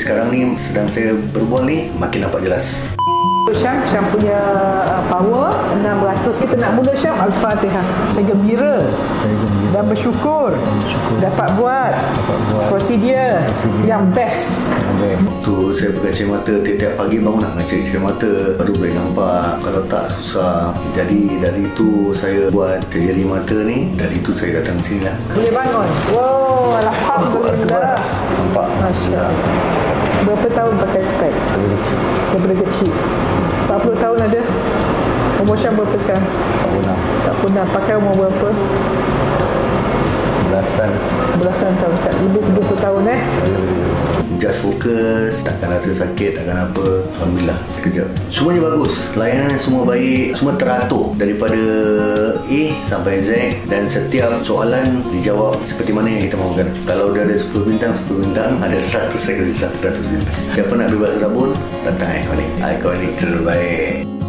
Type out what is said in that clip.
Sekarang ni sedang saya berbual ni makin nampak jelas. Syam, Syam punya uh, power 600 kita nak mula Syam Al-Fatihah saya gembira Saya gembira dan bersyukur, bersyukur. dapat buat, Dapat buat prosedur prosedur. yang best yang best. Tu saya pakai cermin mata tiap-tiap pagi bangun nak cari cermin mata baru boleh nampak. Kalau tak susah. Jadi dari itu saya buat jari mata ni. Dari itu saya datang sini lah. boleh bangun wow Alhamdulillah Nampak? Masya Allah berapa tahun pakai spek? Daripada kecil. 40 tahun ada? Umur Syam berapa sekarang? Tak pernah. tak pernah pakai umur berapa? Belasan. belasan tahun. Tak lebih 30 tahun eh Just fokus Takkan rasa sakit Takkan apa. Alhamdulillah Sekejap. Semuanya bagus. Layanan semua baik Semua teratur. Daripada A sampai Z Dan setiap soalan Dijawab seperti mana yang kita mahukan. Kalau dah ada 10 bintang 10 bintang Ada 100 Saya kasi 100 bintang. Siapa nak bebas rabun Datang Iconic. Iconic terbaik